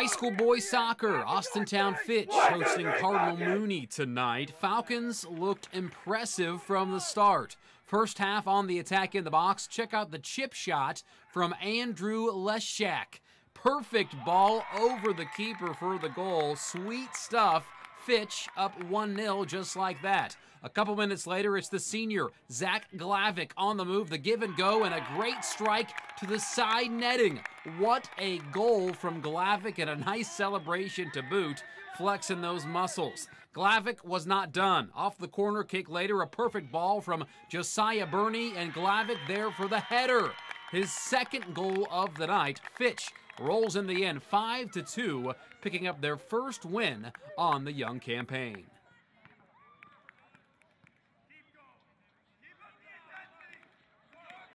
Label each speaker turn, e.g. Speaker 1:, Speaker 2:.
Speaker 1: High school boys soccer, Austintown Fitch hosting Cardinal Mooney tonight. Falcons looked impressive from the start. First half on the attack in the box, check out the chip shot from Andrew Leshak. Perfect ball over the keeper for the goal. Sweet stuff. Fitch up 1 0 just like that. A couple minutes later, it's the senior, Zach Glavic, on the move, the give and go, and a great strike to the side netting. What a goal from Glavic and a nice celebration to boot, flexing those muscles. Glavic was not done. Off the corner kick later, a perfect ball from Josiah Burney, and Glavic there for the header. His second goal of the night, Fitch rolls in the end 5 to 2, picking up their first win on the young campaign.